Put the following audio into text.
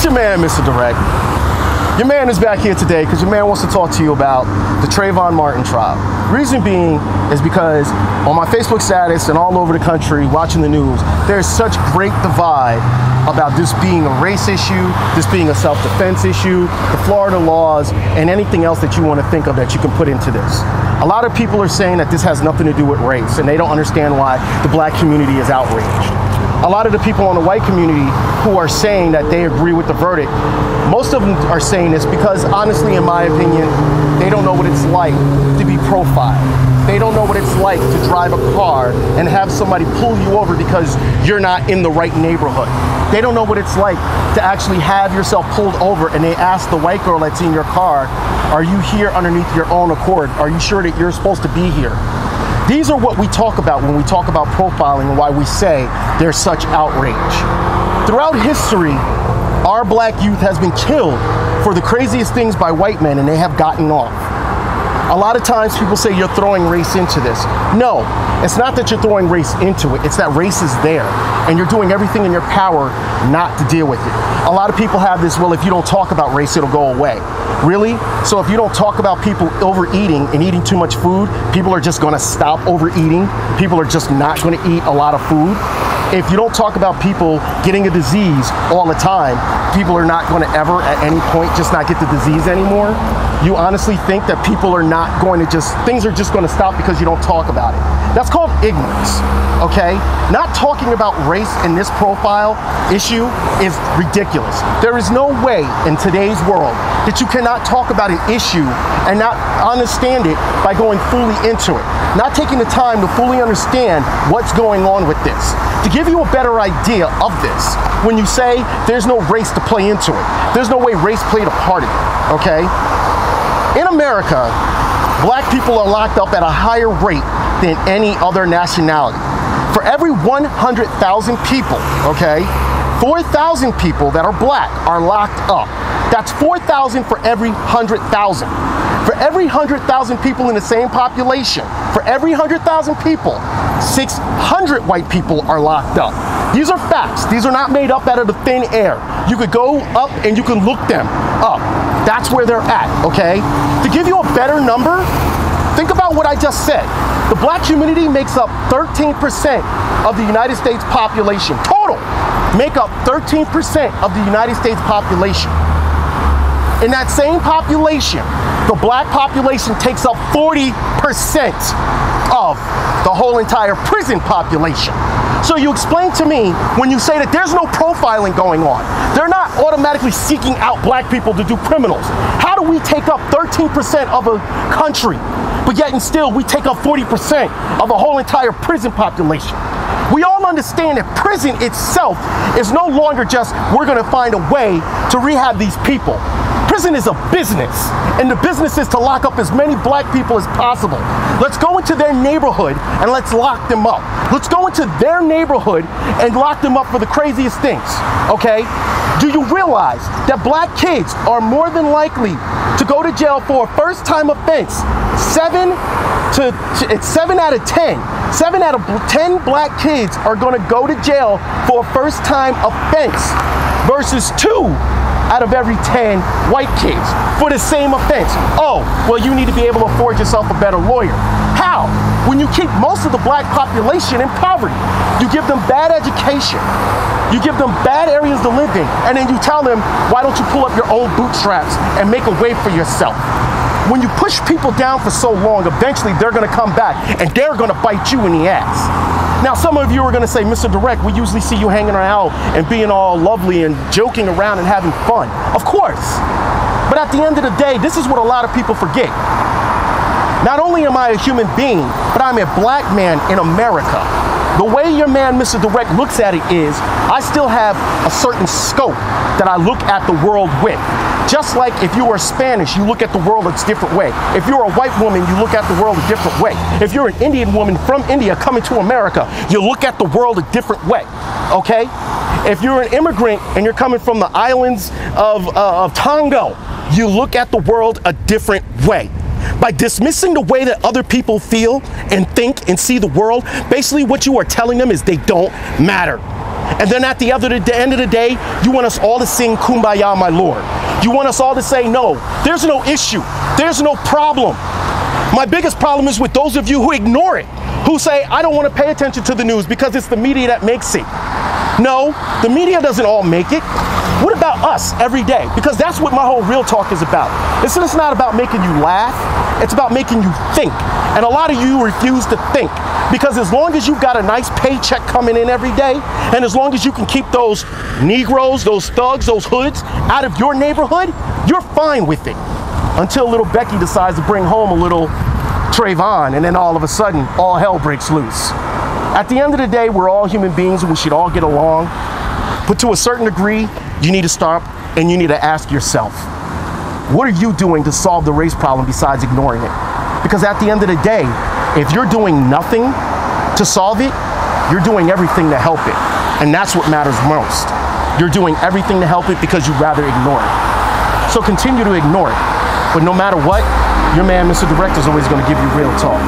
It's your man, Mr. Direct. Your man is back here today because your man wants to talk to you about the Trayvon Martin trial. Reason being is because on my Facebook status and all over the country watching the news, there's such great divide about this being a race issue, this being a self-defense issue, the Florida laws, and anything else that you want to think of that you can put into this. A lot of people are saying that this has nothing to do with race, and they don't understand why the black community is outraged a lot of the people in the white community who are saying that they agree with the verdict, most of them are saying this because honestly, in my opinion, they don't know what it's like to be profiled. They don't know what it's like to drive a car and have somebody pull you over because you're not in the right neighborhood. They don't know what it's like to actually have yourself pulled over and they ask the white girl that's in your car, are you here underneath your own accord? Are you sure that you're supposed to be here? These are what we talk about when we talk about profiling and why we say there's such outrage. Throughout history, our black youth has been killed for the craziest things by white men and they have gotten off. A lot of times people say you're throwing race into this. No, it's not that you're throwing race into it, it's that race is there and you're doing everything in your power not to deal with it. A lot of people have this, well, if you don't talk about race, it'll go away. Really? So if you don't talk about people overeating and eating too much food, people are just gonna stop overeating. People are just not gonna eat a lot of food. If you don't talk about people getting a disease all the time, people are not gonna ever at any point just not get the disease anymore you honestly think that people are not going to just, things are just going to stop because you don't talk about it. That's called ignorance, okay? Not talking about race in this profile issue is ridiculous. There is no way in today's world that you cannot talk about an issue and not understand it by going fully into it. Not taking the time to fully understand what's going on with this. To give you a better idea of this, when you say there's no race to play into it, there's no way race played a part in it, okay? In America, black people are locked up at a higher rate than any other nationality. For every 100,000 people, okay, 4,000 people that are black are locked up. That's 4,000 for every 100,000. For every 100,000 people in the same population, for every 100,000 people, 600 white people are locked up. These are facts. These are not made up out of the thin air. You could go up and you can look them up. That's where they're at, okay? To give you a better number, think about what I just said. The black community makes up 13% of the United States population. Total make up 13% of the United States population. In that same population, the black population takes up 40% of the whole entire prison population. So you explain to me when you say that there's no profiling going on. They're not automatically seeking out black people to do criminals. How do we take up 13% of a country, but yet and still we take up 40% of a whole entire prison population? We all understand that prison itself is no longer just we're going to find a way to rehab these people. Prison is a business, and the business is to lock up as many black people as possible. Let's go into their neighborhood and let's lock them up. Let's go into their neighborhood and lock them up for the craziest things, okay? Do you realize that black kids are more than likely to go to jail for a first time offense? Seven to, it's seven out of 10. Seven out of 10 black kids are gonna go to jail for a first time offense versus two out of every 10 white kids for the same offense. Oh, well, you need to be able to afford yourself a better lawyer. How? When you keep most of the black population in poverty, you give them bad education, you give them bad areas to live in, and then you tell them, why don't you pull up your own bootstraps and make a way for yourself? When you push people down for so long, eventually they're gonna come back and they're gonna bite you in the ass. Now, some of you are going to say, Mr. Direct, we usually see you hanging around and being all lovely and joking around and having fun. Of course. But at the end of the day, this is what a lot of people forget. Not only am I a human being, but I'm a black man in America. The way your man, Mr. Direct, looks at it is, I still have a certain scope that I look at the world with. Just like if you are Spanish, you look at the world a different way. If you're a white woman, you look at the world a different way. If you're an Indian woman from India coming to America, you look at the world a different way. Okay? If you're an immigrant and you're coming from the islands of, uh, of Tonga, you look at the world a different way. By dismissing the way that other people feel and think and see the world, basically what you are telling them is they don't matter. And then at the other the end of the day, you want us all to sing Kumbaya, my Lord. You want us all to say, no, there's no issue, there's no problem. My biggest problem is with those of you who ignore it, who say, I don't want to pay attention to the news because it's the media that makes it. No, the media doesn't all make it. What about us every day? Because that's what my whole real talk is about. It's, it's not about making you laugh, it's about making you think. And a lot of you refuse to think because as long as you've got a nice paycheck coming in every day, and as long as you can keep those Negroes, those thugs, those hoods out of your neighborhood, you're fine with it. Until little Becky decides to bring home a little Trayvon, and then all of a sudden, all hell breaks loose. At the end of the day, we're all human beings and we should all get along. But to a certain degree, you need to stop and you need to ask yourself, what are you doing to solve the race problem besides ignoring it? Because at the end of the day, if you're doing nothing to solve it, you're doing everything to help it. And that's what matters most. You're doing everything to help it because you'd rather ignore it. So continue to ignore it. But no matter what, your man, Mr. Director, is always going to give you real talk.